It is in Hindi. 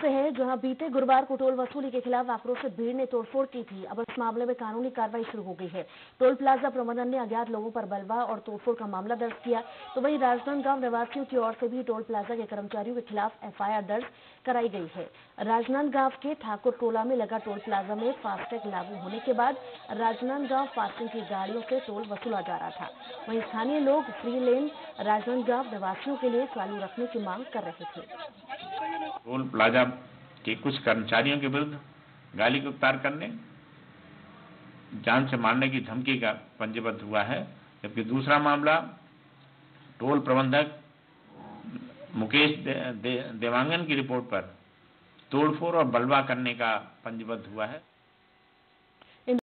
से है, जहाँ बीते गुरुवार को टोल वसूली के खिलाफ आक्रोशित भीड़ ने तोड़फोड़ की थी। अब इस मामले में कानूनी कार्रवाई शुरू हो गई है। टोल प्लाजा प्रबंधन ने अज्ञात लोगों पर बलवा और तोड़फोड़ का मामला दर्ज किया। तो वहीं राजनांदगांव निवासियों की ओर से भी टोल प्लाजा के कर्मचारियों के खिलाफ एफआईआर दर्ज कराई गई है। राजनांदगांव के ठाकुर टोला में लगा टोल प्लाजा में फास्टैग लागू होने के बाद राजनांदगांव पासिंग की गाड़ियों से टोल वसूला जा रहा था। वहीं स्थानीय लोग फ्री लेन राजनांदगांव निवासियों के लिए चालू रखने की मांग कर रहे थे। टोल प्लाजा के कुछ कर्मचारियों के विरुद्ध गाली गुप्तार करने जान से मारने की धमकी का पंजीबद्ध हुआ है। जबकि दूसरा मामला टोल प्रबंधक मुकेश दे, दे, देवांगन की रिपोर्ट पर तोड़फोड़ और बलवा करने का पंजीबद्ध हुआ है।